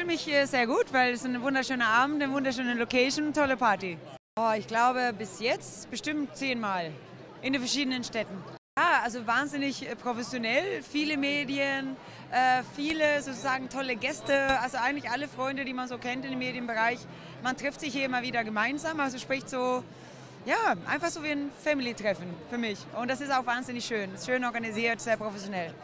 fühle mich sehr gut, weil es ist ein wunderschöner Abend, eine wunderschöne Location, tolle Party. Oh, ich glaube bis jetzt bestimmt zehnmal in den verschiedenen Städten. Ja, also wahnsinnig äh, professionell, viele Medien, äh, viele sozusagen tolle Gäste, also eigentlich alle Freunde, die man so kennt im Medienbereich. Man trifft sich hier immer wieder gemeinsam, also spricht so, ja, einfach so wie ein Family-Treffen für mich. Und das ist auch wahnsinnig schön, schön organisiert, sehr professionell.